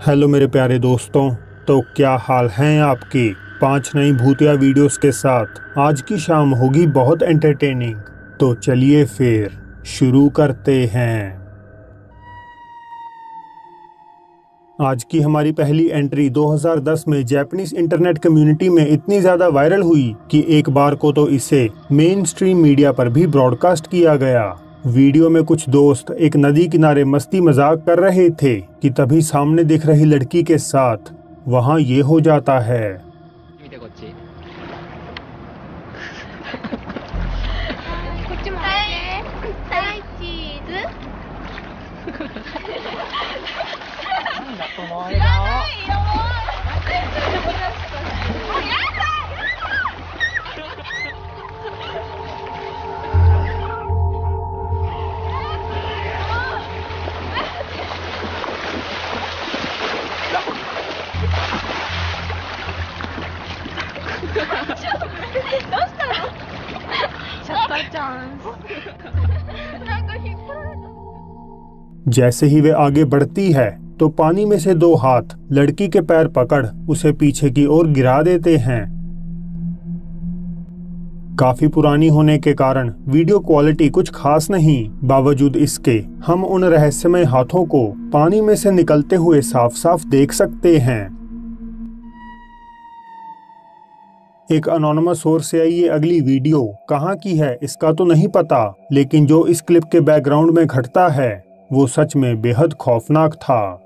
Hello मेरे प्यारे दोस्तों तो क्या हाल हैं आपके? पाँच नई भूतिया वीडियोस के साथ। आज की शाम होगी बहुत एंटरटेनिंग तो चलिए फिर शुरू करते हैं। आज की हमारी पहली एंट्री 2010 में जापानीज इंटरनेट कम्युनिटी में इतनी ज़्यादा वायरल हुई कि एक बार को तो इसे मेन स्ट्रीम मीडिया पर भी ब्रॉडकास्ट किया गया। वीडियो में कुछ दोस्त एक नदी किनारे मस्ती मज़ाक कर रहे थे कि तभी सामने दिख रही लड़की के साथ। वहाँ ये हो जाता है। जैसे ही वे आगे बढ़ती है तो पानी में से दो हाथ लड़की के पैर पकड़ उसे पीछे की ओर गिरा देते हैं। काफ़ी पुरानी होने के कारण वीडियो क्वालिटी कुछ खास नहीं, बावजूद इसके हम उन रहस्यमय हाथों को पानी में से निकलते हुए साफ़ साफ़ देख सकते हैं। एक अनोनमस सोर्स से आई ये अगली वीडियो कहाँ की है, इसका तो नहीं पता, लेकिन जो इस क्लिप के बैकग्राउंड में घटता है वो सच में बेहद खौफनाक था।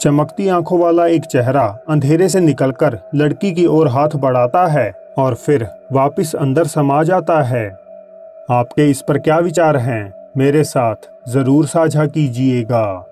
चमकती आँखों वाला एक चेहरा अंधेरे से निकलकर लड़की की ओर हाथ बढ़ाता है और फिर वापस अंदर समा जाता है। आपके इस पर क्या विचार हैं? मेरे साथ ज़रूर साझा कीजिएगा।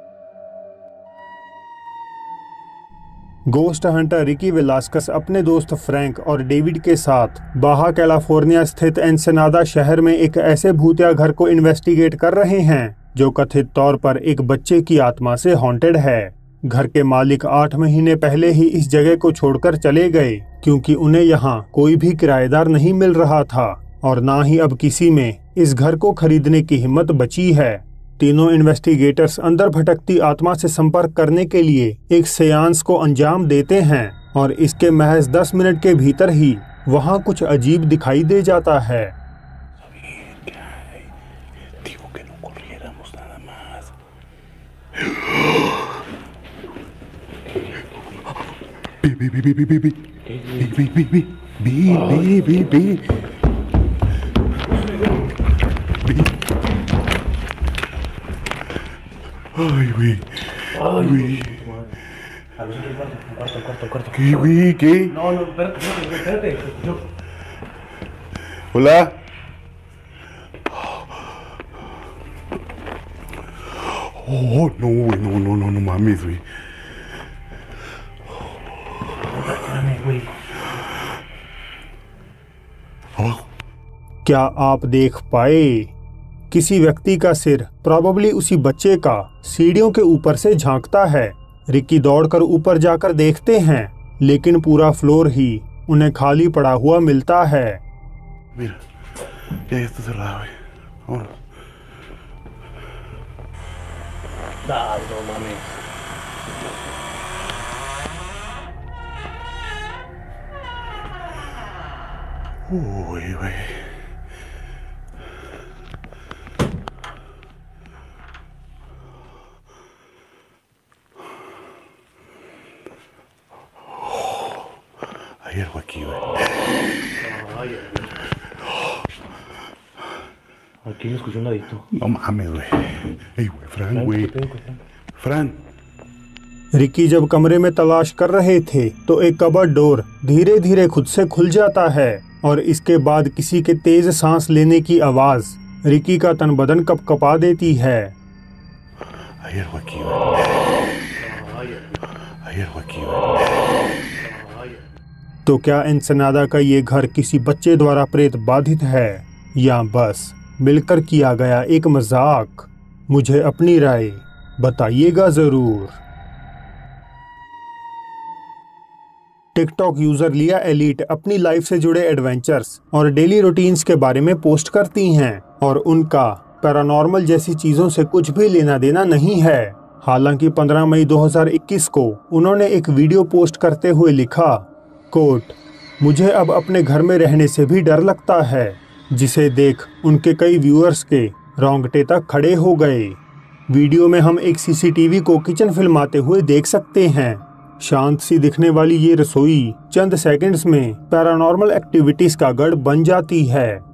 गोस्ट हंटर रिकी विलास्कस अपने दोस्त फ्रैंक और डेविड के साथ बाहा कैलिफ़ोर्निया स्थित एनसेनादा शहर में एक ऐसे भूतिया घर को इन्वेस्टिगेट कर रहे हैं, जो कथित तौर पर एक बच्चे की आत्मा से हॉन्टेड है। घर के मालिक आठ महीने पहले ही इस जगह को छोड़कर चले गए, क्योंकि उन्हें यहाँ कोई भी किराएदार नहीं मिल रहा था। और ना ही अब किसी में इस घर को खरीदने की हिम्मत बची है तीनों इन्वेस्टिगेटर्स अंदर भटकती आत्मा से संपर्क करने के लिए एक सेयांस को अंजाम देते हैं और इसके महज 10 मिनट के भीतर ही वहाँ कुछ अजीब दिखाई दे जाता है Digo que no corriéramos nada más. Ve, ve, ve, ve, ve, ve, ve. Ay, güey. Ay, güey. Cuarto, cuarto, cuarto. ¿Qué, güey? ¿Qué? No, no, espérate, espérate, espérate. Yo. Hola. Oh, no, güey, no, no, no, no mames, güey. क्या आप देख पाए किसी व्यक्ति का सिर probably उसी बच्चे का सीढ़ियों के ऊपर से झांकता है। रिक्की दौड़कर ऊपर जाकर देखते हैं लेकिन पूरा फ्लोर ही उन्हें खाली पड़ा हुआ मिलता है। Mira, ya, ya está cerrada, güey. Vámonos. Ay, no mames. Uy, güey. Hay algo aquí, güey. Aquí escuché un ladito. No mames, güey. Ey, güey, Fran, güey. Fran. Ricky जब कमरे में तलाश कर रहे थे तो एक कबर डोर धीरे धीरे खुद से खुल जाता है और इसके बाद किसी के तेज सांस लेने की आवाज़ रिकी का तन बदन कप कपा देती है Hay algo aquí, güey. Ay, ay, Hay algo aquí, güey. ay. तो क्या इंसनादा का ये घर किसी बच्चे द्वारा प्रेत बाधित है? या बस, मिलकर किया गया एक मज़ाक। मुझे अपनी राय बताइएगा ज़रूर। टिकटॉक यूज़र लिया एलिट अपनी लाइफ से जुड़े एडवेंचर्स और डेली रूटीन्स के बारे में पोस्ट करती हैं और उनका पैरानॉर्मल जैसी चीज़ों से कुछ भी लेना देना नहीं है। हालाँकि 15 मई 2021 को उन्होंने एक वीडियो पोस्ट करते हुए लिखा कोट। मुझे अब अपने घर में रहने से भी डर लगता है, जिसे देख उनके कई व्यूअर्स के रोंगटे तक खड़े हो गए। वीडियो में हम एक सीसीटीवी को किचन फिल्माते हुए देख सकते हैं। शांत सी दिखने वाली ये रसोई चंद सेकंड्स में पैरानॉर्मल एक्टिविटीज़ का गढ़ बन जाती है।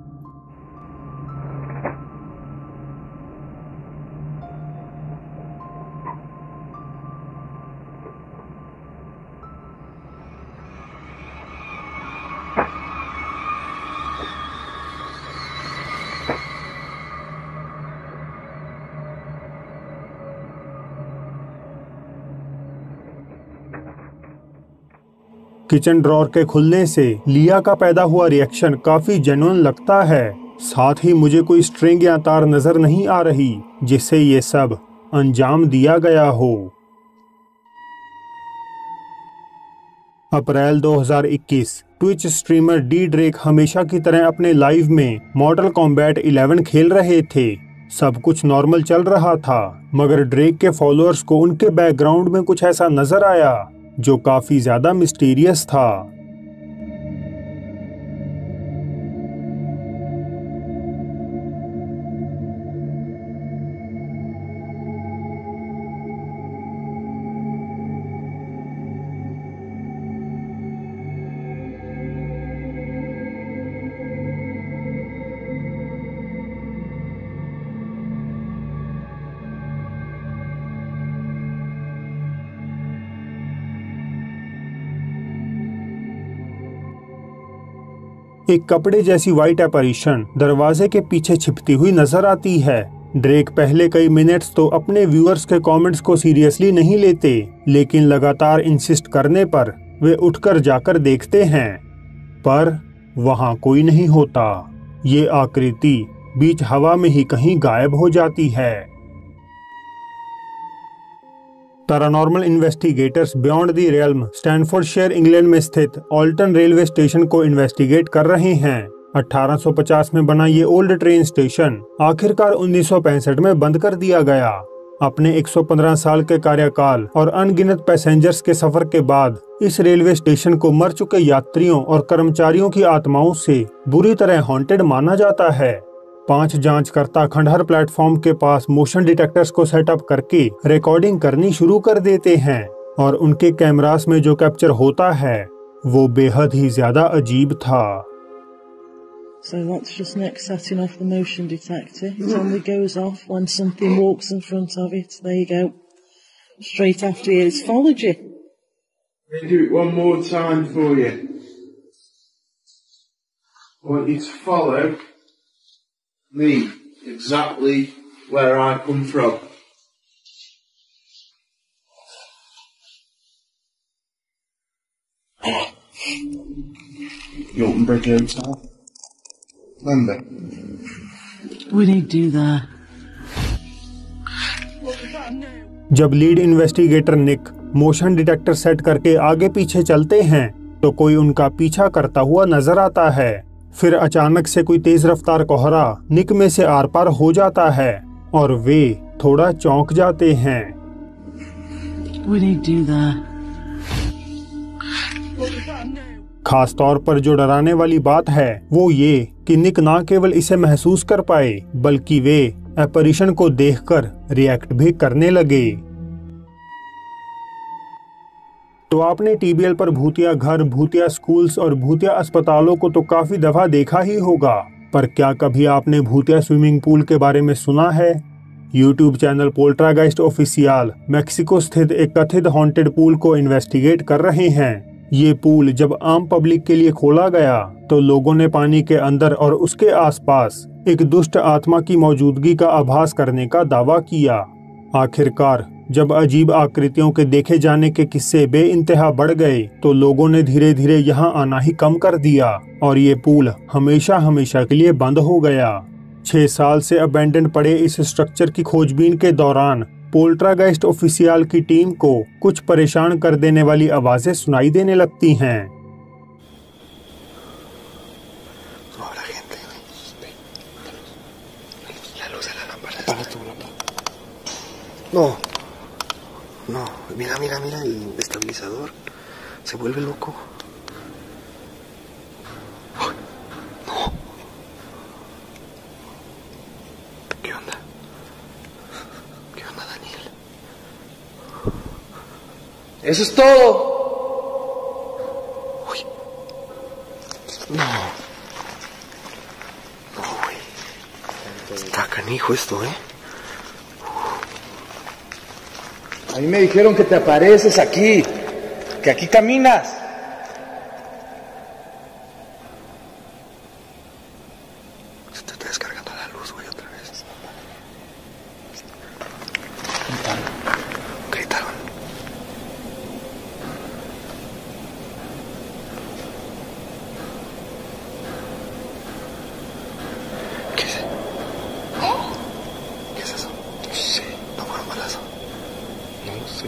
किचन ड्रॉर के खुलने से लिया का पैदा हुआ रिएक्शन काफ़ी जेन्युइन लगता है। साथ ही मुझे कोई स्ट्रिंग या तार नज़र नहीं आ रही, जिससे ये सब अंजाम दिया गया हो। April 2021 Twitch streamer D Drake हमेशा की तरह अपने लाइव में मॉडल कॉम्बैट 11 खेल रहे थे। सब कुछ नॉर्मल चल रहा था, मगर ड्रेक के फॉलोअर्स को उनके बैकग्राउंड में कुछ ऐसा नज़र आया। जो काफ़ी ज़्यादा मिस्टीरियस था। एक कपड़े जैसी व्हाइट एपरिशन दरवाजे के पीछे छिपती हुई नज़र आती है। ड्रेक पहले कई मिनट्स तो अपने व्यूअर्स के कमेंट्स को सीरियसली नहीं लेते, लेकिन लगातार इंसिस्ट करने पर वे उठकर जाकर देखते हैं। पर वहाँ कोई नहीं होता। ये आकृति बीच हवा में ही कहीं गायब हो जाती है। Paranormal investigators beyond the realm Staffordshire England में स्थित ऑल्टन रेलवे स्टेशन को इन्वेस्टिगेट कर रहे हैं। 1850 में बना ये ओल्ड ट्रेन स्टेशन आखिरकार 1965 में बंद कर दिया गया। अपने 115 साल के कार्यकाल और अनगिनत पैसेंजर्स के सफ़र के बाद इस रेलवे स्टेशन को मर चुके यात्रियों और कर्मचारियों की आत्माओं से बुरी तरह हॉन्टेड माना जाता है। पाँच जांचकर्ता खंडहर प्लेटफॉर्म के पास मोशन डिटेक्टर्स को सेटअप करके रिकॉर्डिंग करनी शुरू कर देते हैं और उनके कैमरास में जो कैप्चर होता है वो बेहद ही ज़्यादा अजीब था So that's just next setting off the motion detector. It only goes off when something walks in front of it. There you go. Straight after you. It's followed you. Let me do it one more time for you. I want you to follow me exactly where I come from. Yorton Bridge Hotel. Remember? We need do that. जब lead investigator Nick motion detector set करके आगे पीछे चलते हैं तो कोई उनका पीछा करता हुआ नज़र आता है फिर अचानक से कोई तेज रफ्तार कोहरा निक में से आर पार हो जाता है और वे थोड़ा चौंक जाते हैं. खास तौर पर जो डराने वाली बात है वो ये कि निक ना केवल इसे महसूस कर पाए बल्कि वे अपरिशन को देखकर रिएक्ट भी करने लगे तो आपने टीबीएल पर भूतिया घर, भूतिया स्कूल्स और भूतिया अस्पतालों को तो काफ़ी दफ़ा देखा ही होगा। पर क्या कभी आपने भूतिया स्विमिंग पूल के बारे में सुना है? YouTube channel poltergeist official Mexico स्थित एक कथित हॉन्टेड पूल को इन्वेस्टिगेट कर रहे हैं। ये पूल जब आम पब्लिक के लिए खोला गया तो लोगों ने पानी के अंदर और उसके आसपास एक दुष्ट आत्मा की मौजूदगी का आभास करने का दावा किया। आखिरकार जब अजीब आकृतियों के देखे जाने के किस्से बे इंतहा बढ़ गए तो लोगों ने धीरे धीरे यहाँ आना ही कम कर दिया, और ये पुल हमेशा हमेशा के लिए बंद हो गया। छह साल से अबेंडन पड़े इस स्ट्रक्चर की खोजबीन के दौरान पोल्ट्रागाइस्ट ऑफिशियल की टीम को कुछ परेशान कर देने वाली आवाज़ें सुनाई देने लगती हैं। No. No. Mira, mira, mira el estabilizador. Se vuelve loco. No. ¿Qué onda? ¿Qué onda, Daniel? Eso es todo. Uy. No. No, güey. Está canijo esto, ¿eh? A mí me dijeron que te apareces aquí, que aquí caminas.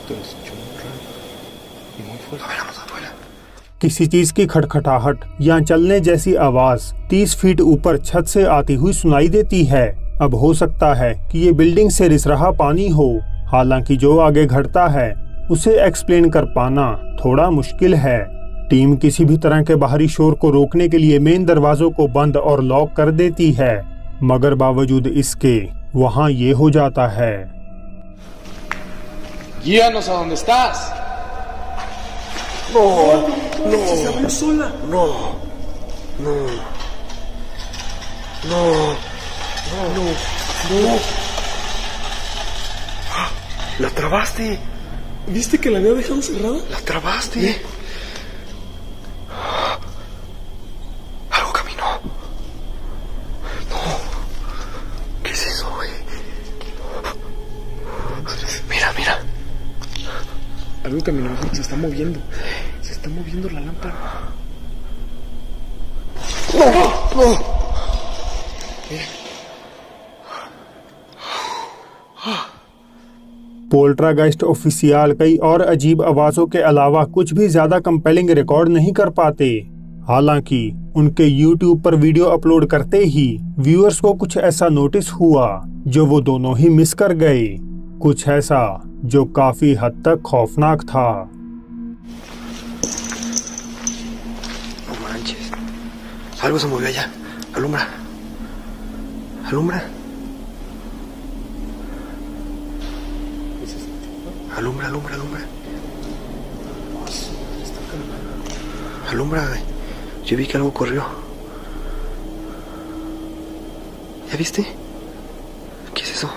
Afuera. किसी चीज़ की खटखटाहट या चलने जैसी आवाज़ 30 feet ऊपर छत से आती हुई सुनाई देती है। अब हो सकता है कि ये बिल्डिंग से रिस रहा पानी हो। हालाँकि जो आगे घटता है उसे एक्सप्लेन कर पाना थोड़ा मुश्किल है। टीम किसी भी तरह के बाहरी शोर को रोकने के लिए मेन दरवाजों को बंद और लॉक कर देती है। मगर बावजूद इसके वहाँ ये हो जाता है। Guíanos a donde estás. No, no. Se abrió sola. No, no. No, no, no, no. La trabaste. ¿Viste que la había dejado cerrada? La trabaste. Algo Algo que caminó, se está moviendo. Se está moviendo la lámpara. No, no. Poltergeist official कई और अजीब आवाजों के अलावा कुछ भी ज़्यादा compelling record नहीं कर पाते हालाँकि उनके YouTube पर वीडियो अपलोड करते ही व्यूअर्स को कुछ ऐसा नोटिस हुआ जो वो दोनों ही मिस कर गए कुछ ऐसा जो काफ़ी हद तक खौफनाक था Algo se movió allá. Alumbra. Alumbra. Alumbra, alumbra, alumbra. Alumbra, güey. Yo vi que algo corrió. ¿Ya viste? ¿Qué es eso?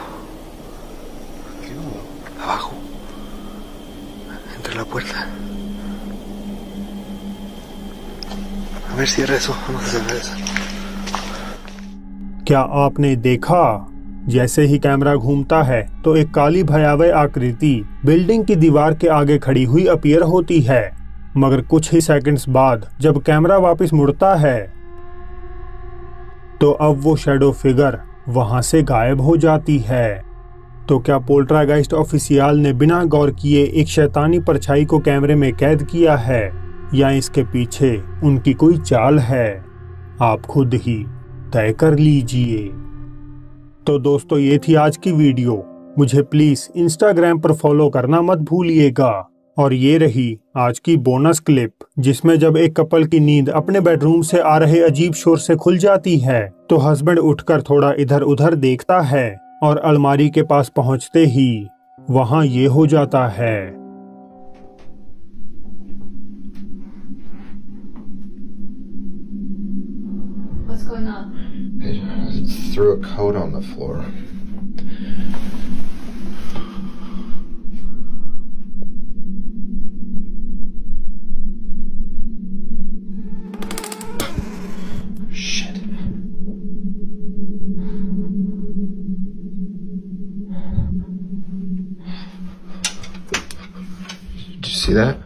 Abajo. Entre la puerta. A ver, cierra eso. Vamos a cerrar eso. क्या आपने देखा जैसे ही camera घूमता है तो एक काली भयावह आकृति बिल्डिंग की दीवार के आगे खड़ी हुई अपीयर होती है मगर कुछ ही सेकंड्स बाद जब कैमरा वापस मुड़ता है तो अब वो शेडो फिगर वहाँ से गायब हो जाती है तो क्या पोल्ट्रागाइस्ट ऑफिसियाल ने बिना गौर किए एक शैतानी परछाई को कैमरे में कैद किया है? या इसके पीछे उनकी कोई चाल है? आप खुद ही तय कर लीजिए। तो दोस्तों, ये थी आज की वीडियो। मुझे प्लीज़ इंस्टाग्राम पर फॉलो करना मत भूलिएगा। और ये रही आज की बोनस क्लिप जिसमें जब एक कपल की नींद अपने बेडरूम से आ रहे अजीब शोर से खुल जाती है तो हस्बैंड उठकर थोड़ा इधर उधर देखता है। और अलमारी के पास पहुँचते ही वहाँ ये हो जाता है What's going on? I threw a coat on the floor. See that?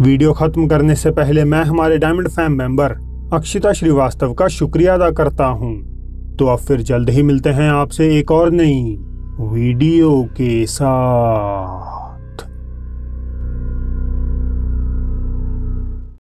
Video ख़त्म करने से पहले मैं हमारे diamond fam member Akshita Srivastava का शुक्रिया अदा करता हूँ। तो अब फिर जल्द ही मिलते हैं आपसे एक और नई वीडियो के साथ।